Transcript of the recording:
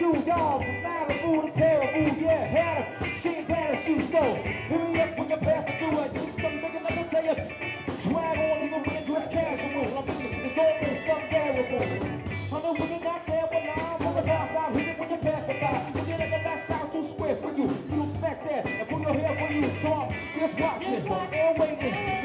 two, dogs from Malibu to Caribou, yeah, had them. She ain't bad at shoes, so hit me up when you're passing through. I do something big enough to tell you. Swag on even when you casual. I mean, it's almost unbearable. I know when you're not there, but now I'm on the bounce out. Hit it when you pass me by. When you never last out too square for you. You expect that. And pull your hair for you. So I'm just watching. Just watching. And waiting